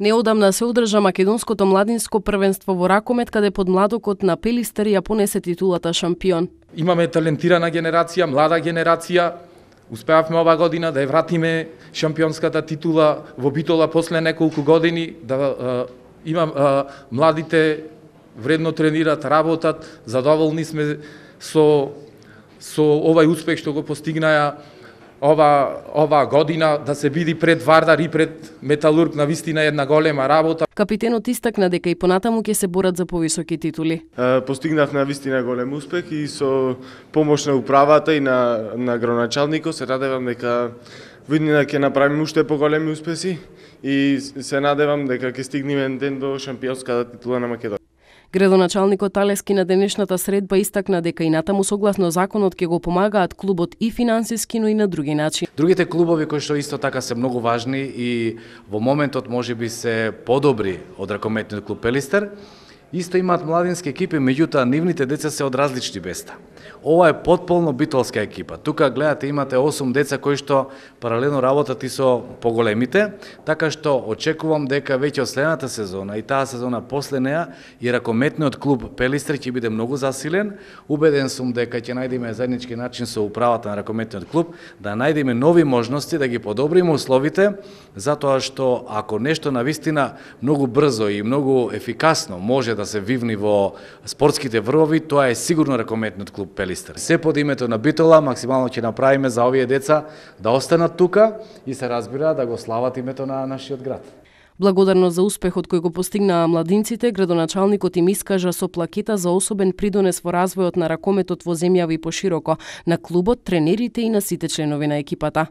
Неодамна се одржа македонското младинско првенство во ракомет каде под младокот на Пелистер ја понесе титулата шампион. Имаме талентирана генерација, млада генерација. Успеавме ова година да ја вратиме шампионската титула во Битола после неколку години, да е, имам е, младите вредно тренират, работат, задоволни сме со со овај успех што го постигнаја ова ова година да се биди пред Вардар и пред Металург на вистина една голема работа. Капитенот истакна дека и понатаму ќе се борат за повисоки титули. Постигнав на вистина голем успех и со помош на управата и на на гроначалникот се надевам дека виднина ќе направиме уште поголеми успеси и се надевам дека ќе стигнеме ден до шампионската титула на Македонија. Градоначалникот Талески на денешната средба истакна дека и натаму согласно законот ќе го помагаат клубот и финансиски, но и на други начини. Другите клубови кои што исто така се многу важни и во моментот може би се подобри од ракометниот клуб Пелистер, Исто имаат младински екипи, меѓутоа нивните деца се од различни места. Ова е потполно битолска екипа. Тука гледате имате 8 деца кои што паралелно работат и со поголемите, така што очекувам дека веќе од следната сезона и таа сезона после неа и ракометниот клуб Пелистри ќе биде многу засилен. Убеден сум дека ќе најдеме заеднички начин со управата на ракометниот клуб да најдеме нови можности да ги подобриме условите, затоа што ако нешто на вистина многу брзо и многу ефикасно може да се вивни во спортските врвови, тоа е сигурно ракометниот клуб Пелистер. Се под името на Битола, максимално ќе направиме за овие деца да останат тука и се разбира да го слават името на нашиот град. Благодарно за успехот кој го постигнаа младинците, градоначалникот им искажа со плакета за особен придонес во развојот на ракометот во земјава и пошироко, на клубот, тренерите и на сите членови на екипата.